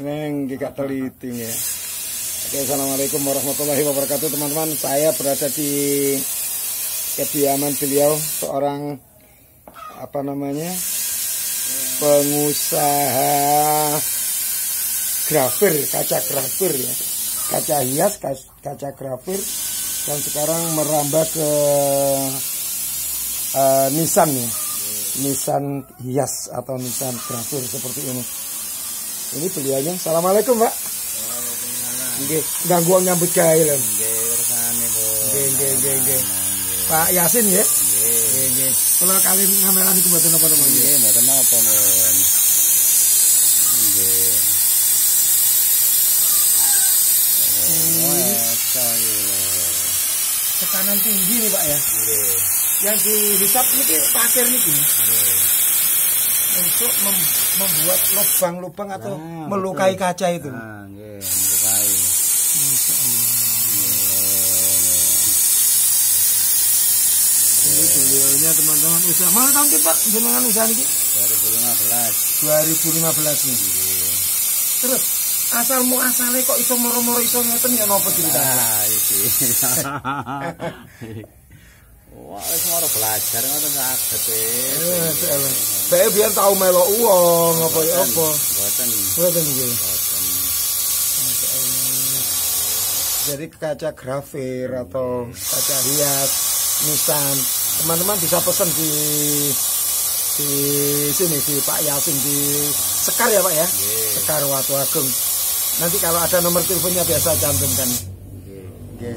Neng gak teliti ya. Oke, assalamualaikum warahmatullahi wabarakatuh teman-teman. Saya berada di kediaman beliau seorang apa namanya pengusaha grafir kaca grafir ya kaca hias kaca grafir dan sekarang merambah ke uh, Nissan ya Nissan hias atau Nissan grafir seperti ini ini beliaunya Assalamualaikum Pak Nggih, ganggu nyambut gawe lho. Nggih, ursane, Bu. Nggih, nggih, nggih, nggih. Pak Yasin ya? Nggih, nggih. Kalau kalian ngamelan iku mboten apa-apa nggih. Nggih, mboten Mun. Nggih. Tekanan tinggi nih Pak ya? Nggih. Yang dihisap ini pasir nih. Nggih. Untuk mem membuat lubang-lubang atau nah, melukai betul. kaca itu. Nah, nggih, melukai. Ini beliaunya teman-teman usaha. Mana tahun Pak jenengan usaha ini? 2015. 2015 nih. Terus asal mu asale kok iso moro-moro iso ngeten ya napa cerita? Nah, iki. Wah, wis moro belajar ngoten saged wis. Saya biar tahu melok uang apa ya apa. Mboten. Mboten nggih. Jadi kaca grafir atau kaca hias nisan. Teman-teman bisa pesan di di sini di Pak Yasin di Sekar ya Pak ya? Sekar Watu Agung. Nanti kalau ada nomor teleponnya biasa cantumkan. Nggih. Nggih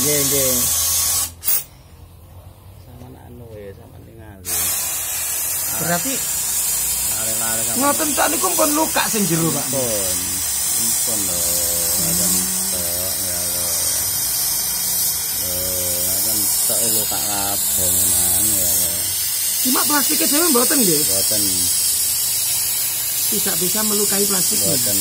nggih nggih Berarti lare-lare sama. Ngoten tak niku pun luka sing jero, Pak. Pun. Pun lho. Ngoten tok ya lho. Eh, ngoten tok luka kabeh menan ya. Cuma plastiknya dhewe mboten nggih? Mboten. Tidak bisa melukai plastik. Mboten.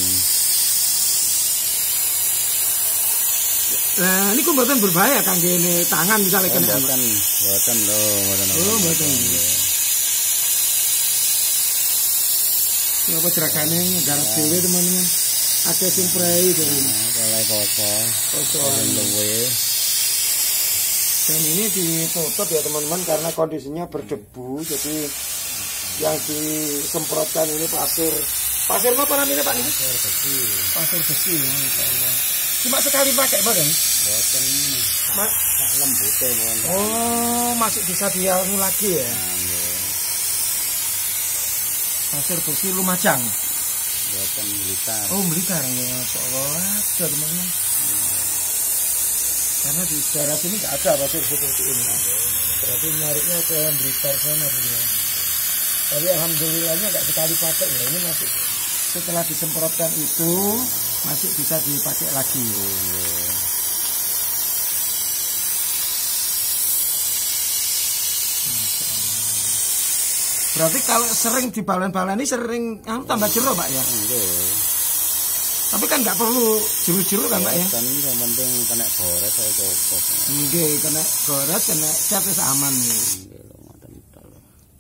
Nah, ini kok mboten berbahaya kangge tangan misalnya oh, kena. Mboten, mboten lho, mboten. Oh, mboten. Apa jerakane garap dhewe teman-teman ada sing prei dari foto. Foto luwe. Dan ini ditutup ya teman-teman karena kondisinya berdebu jadi yang disemprotkan ini pasir. Pasir apa namanya pak? Ini pasir besi. Pasir besi ya cuma sekali pakai badan boten. Mak lembut oh masih bisa dialami lagi ya? Nah, pasir besi Lumajang. Buatan militer. Oh militer. Ya Masya Allah ada teman-teman karena di daerah sini nggak ada pasir seperti ini. Berarti nyarinya ke militer sana ya. tapi alhamdulillahnya nggak sekali pakai. Ya ini masih setelah disemprotkan itu masih bisa dipakai lagi Berarti kalau sering di balen-baleni sering anu tambah jero, Pak ya? Nggih. Tapi kan nggak perlu jeru-jeru kan, Pak ya? Kan yang penting kena gores saya cukup. Nggih, kena gores, kena cat wis aman nih.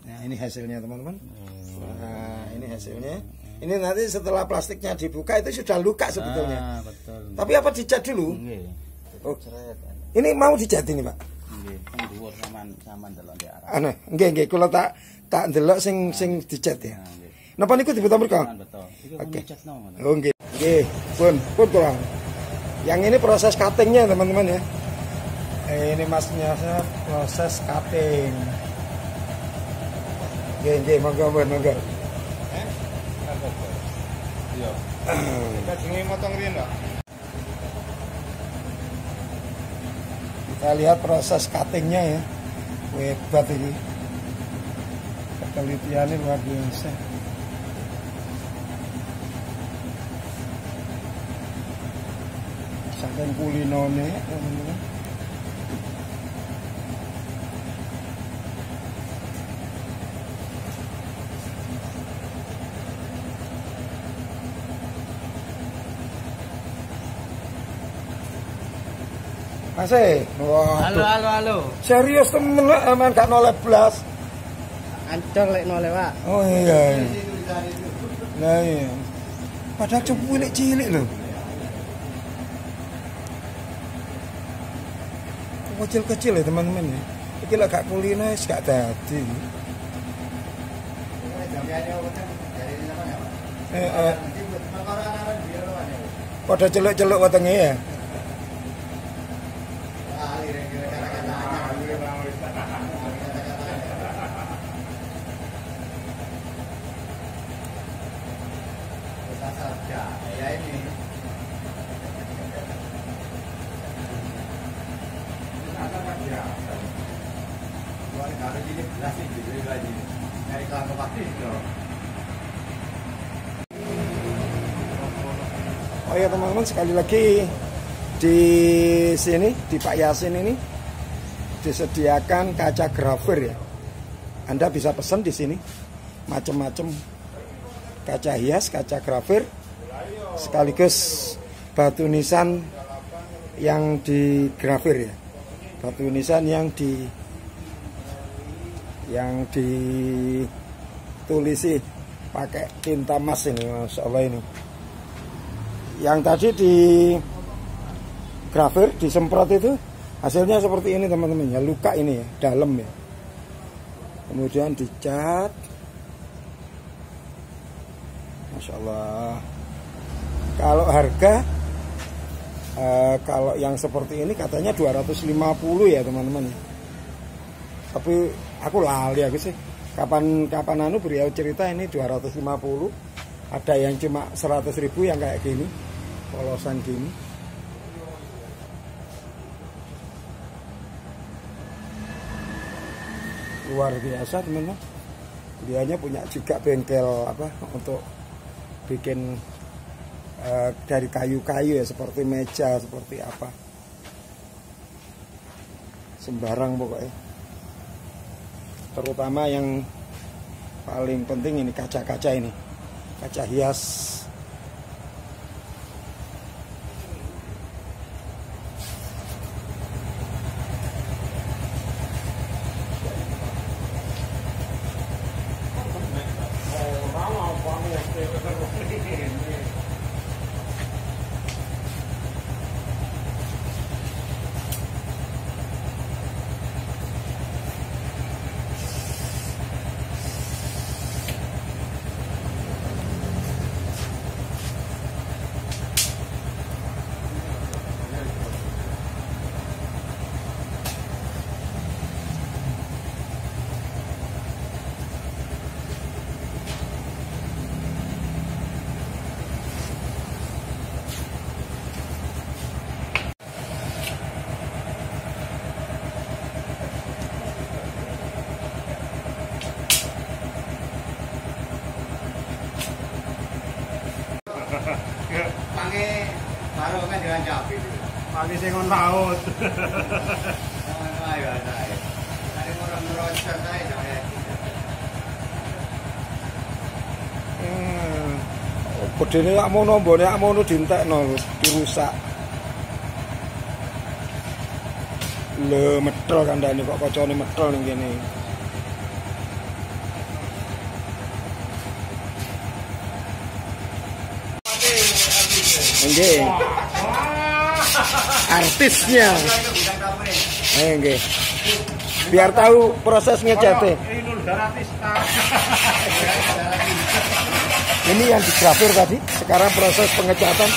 Nah, ini hasilnya, teman-teman. Nah, ini hasilnya. Ini nanti setelah plastiknya dibuka itu sudah luka sebetulnya. Ah, betul. Tapi apa dicat dulu? Nggih. Oh. Ini mau dicat ini, Pak? Nggih, kan dhuwur sampean sampean delok di arah. Anu, nggih nggih, kula tak tak ndelok sing sing dicat ya. Napa niku dibuta mriko? Oke. Oh nggih. Nggih, pun pun kurang. Yang ini proses cuttingnya teman-teman ya. Eh, ini masnya proses cutting. Nggih, nggih, monggo monggo. Eh? Iya. Kita jenenge motong riyen. Kita lihat proses cuttingnya ya. Hebat ini penelitiannya luar biasa saking kulinone teman-teman Masih? Wah. Halo, halo, halo. Serius temen aman gak nolak belas. Ancol lek nole, Pak. Oh iya. Nah iya. Padahal cepu ini cilik loh. Kecil-kecil ya teman-teman ya. Iki lah gak kulino gak dadi. Eh, eh. Pada celuk-celuk wetenge ya. Oh ya teman-teman sekali lagi di sini di Pak Yasin ini disediakan kaca grafir ya. Anda bisa pesan di sini. Macam-macam kaca hias, kaca grafir sekaligus batu nisan yang di grafir ya. Batu nisan yang di yang ditulisi pakai tinta emas ini Masya Allah ini. Yang tadi di grafir disemprot itu hasilnya seperti ini teman-teman ya. Luka ini ya dalam ya. Kemudian dicat. Masya Allah kalau harga eh, kalau yang seperti ini katanya 250 ya teman-teman. Tapi aku lali aku sih. Kapan kapan anu beliau cerita ini 250 ada yang cuma 100 ribu yang kayak gini polosan gini. Luar biasa teman-teman. Dianya punya juga bengkel apa untuk bikin uh, dari kayu-kayu ya seperti meja seperti apa sembarang pokoknya terutama yang paling penting ini kaca-kaca ini kaca hias Pakai sengon laut. Ayo, ayo. Ada orang merocot aja Hmm. Bedene gak mau nombone gak mau dintekno dirusak. Le metrol kandhane kok kocone. Nggih. Artisnya. Eh, nggih. Biar tahu proses ngecate. Ini yang digrafir tadi, sekarang proses pengecatan.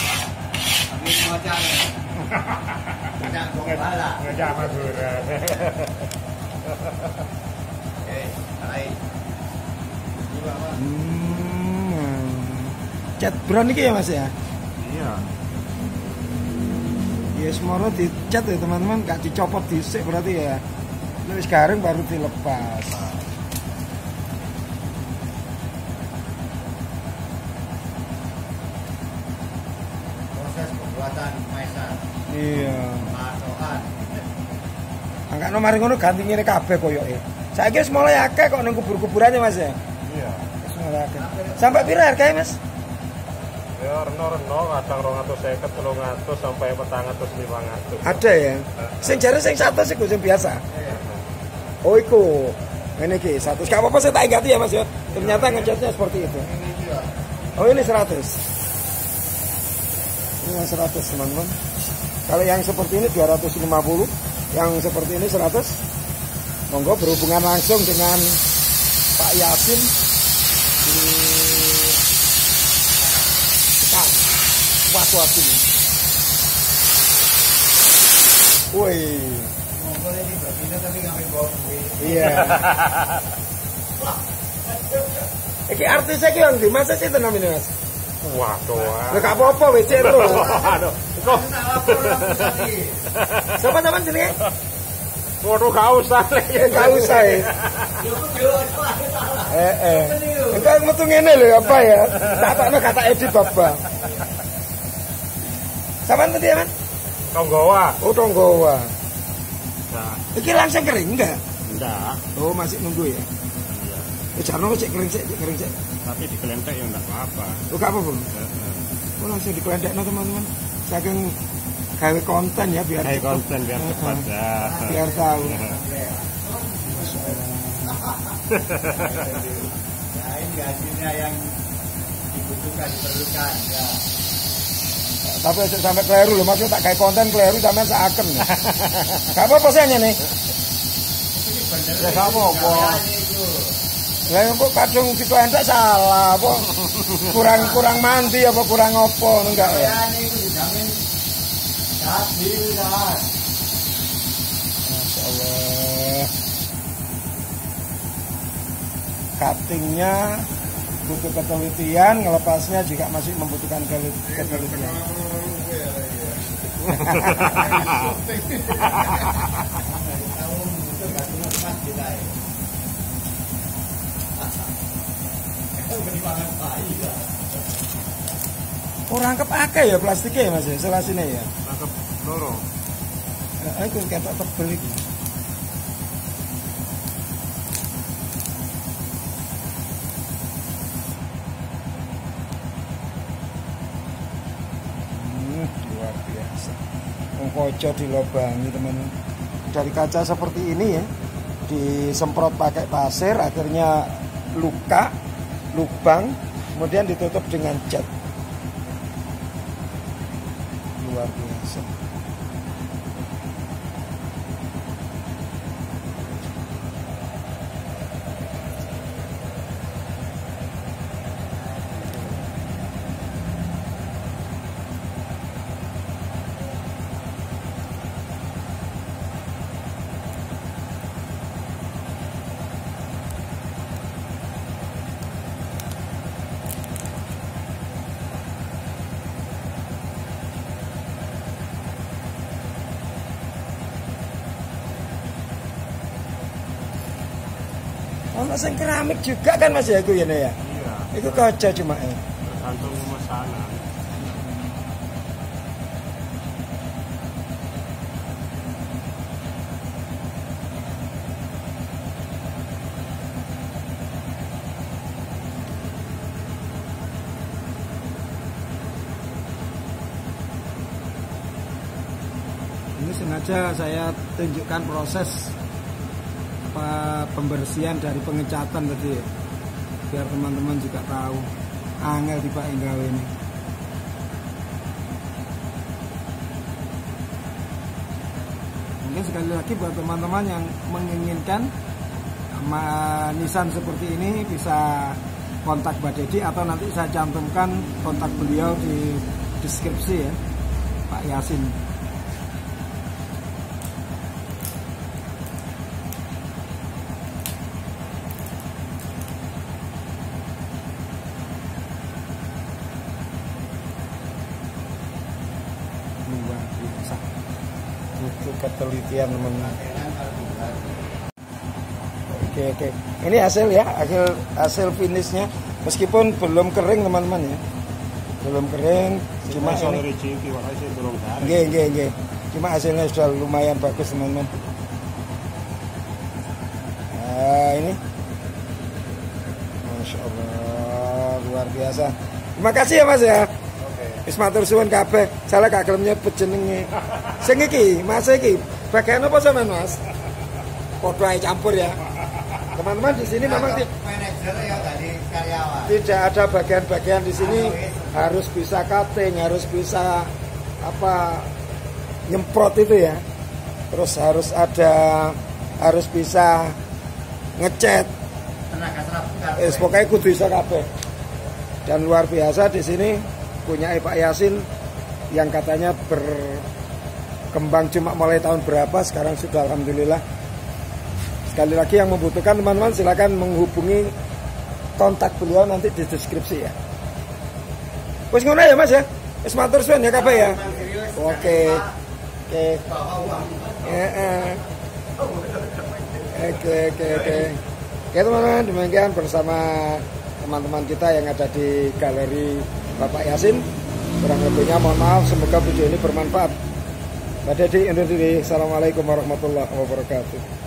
Hmm. Cat brown ini ya Mas ya? Iya. Ya semono dicat ya teman-teman, gak dicopot dhisik berarti ya. Ini sekarang baru dilepas. Proses pembuatan maisar. Iya. Masokan. Angkat nomor ngono ganti ngene kabeh koyoke. Saiki wis mulai akeh kok ning kubur-kuburannya Mas ya. Iya. Wis mulai akeh. Sampai pira harganya Mas? Ya reno-reno kadang 250, 300 sampai 400, 500. Ada ya. Sing jare sing 100 iku sing biasa. Oh iku. Ini ki 100. Gak apa-apa saya tak ingati ya Mas ya. Ternyata ngecatnya seperti itu. Oh ini 100. Ini yang 100 teman-teman. Kalau yang seperti ini 250, yang seperti ini 100. Monggo berhubungan langsung dengan Pak Yasin Woi. Monggo ini tapi bawa Iya. Iki artisnya ki yang di masa sih tenang ini mas. Lah gak apa-apa. Aduh. Kok Siapa teman jenenge? Waduh gak usah. Gak usah. Eh eh. Engko metu ngene lho apa ya? Tak takno kata edit bapak. Sampeyan tadi ya, Mas? Tonggowa. Oh, Tonggowa. Nah. Iki langsung kering enggak? Enggak. Oh, masih nunggu ya? Iya. Ya jarno cek kering cek, kering cek. Tapi di kelentek ya enggak apa-apa. Oh, gak apa-apa. Oh, langsung dikelendekno teman-teman. Saking gawe konten ya biar Gawe konten biar cepat ya. Biar tahu. Nah, ini hasilnya yang dibutuhkan, diperlukan. Ya. Tapi sampai keliru loh, maksudnya tak kayak konten keliru sampai seakan. Gak apa-apa sih hanya nih. Ya gak apa-apa. Lah kok kadung gitu entek salah apa? Kurang kurang mandi apa kurang opo enggak ya? Masya Allah. Cuttingnya butuh ketelitian, ngelepasnya juga masih membutuhkan ketelitian. Ya. Orang kepake ya plastiknya ya mas ya, selah sini ya. Tangkap loro. Eh, Itu ketok tebel iki. Mengkoco dilobangi teman-teman. Dari kaca seperti ini ya, disemprot pakai pasir, akhirnya luka, lubang, kemudian ditutup dengan cat. Luar biasa. Ono sing keramik juga kan Mas ya iku ya ya. Iya. Iku kaca cuma ya. Tergantung pemesanan. Ini sengaja saya tunjukkan proses pembersihan dari pengecatan tadi. Biar teman-teman juga tahu angel di Pak Enggawe ini. Mungkin sekali lagi buat teman-teman yang menginginkan manisan seperti ini bisa kontak Mbak Dedi atau nanti saya cantumkan kontak beliau di deskripsi ya Pak Yasin. luar biasa itu ketelitian teman oke oke ini hasil ya hasil hasil finishnya meskipun belum kering teman-teman ya belum kering cuma ini nggih, nggih. Cuma hasilnya sudah lumayan bagus, teman-teman. Nah, ini. Masya Allah, luar biasa. Terima kasih ya, Mas ya. Oke. Wis matur suwun kabeh. Salah gak gelem nyebut jenenge. Sing iki, Mas iki, bagian apa sampean, Mas? Podo ae campur ya. Teman-teman di sini memang ti- manajer ya tidak ada bagian-bagian di sini. Wis, harus bisa cutting harus bisa apa nyemprot itu ya. Terus harus ada harus bisa ngecat. Tenaga eh pokoknya kudu bisa kabeh. Dan luar biasa di sini punya Pak Yasin yang katanya berkembang cuma mulai tahun berapa sekarang sudah alhamdulillah sekali lagi yang membutuhkan teman-teman silakan menghubungi kontak beliau nanti di deskripsi ya Wis ngono ya Mas ya. Wis matur suwun ya kabeh ya. Oke. Oke. Oke, oke, oke. Oke teman-teman, demikian bersama teman-teman kita yang ada di galeri Bapak Yasin. Kurang lebihnya mohon maaf, semoga video ini bermanfaat. Pada di Indonesia, Assalamualaikum warahmatullahi wabarakatuh.